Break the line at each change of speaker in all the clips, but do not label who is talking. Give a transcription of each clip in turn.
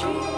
dream.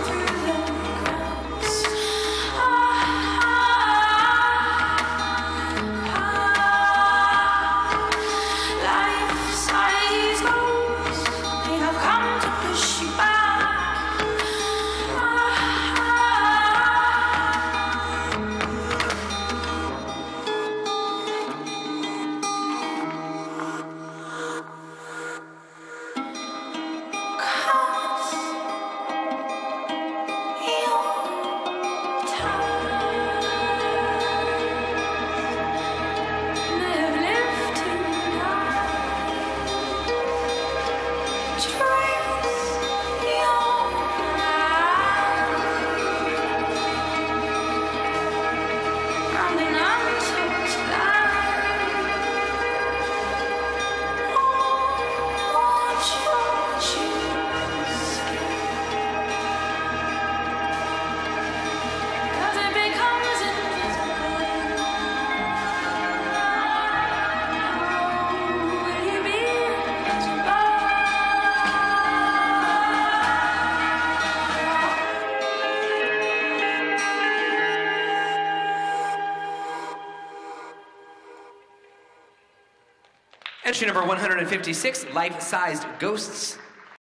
try. Entry number 156, Life Sized Ghosts.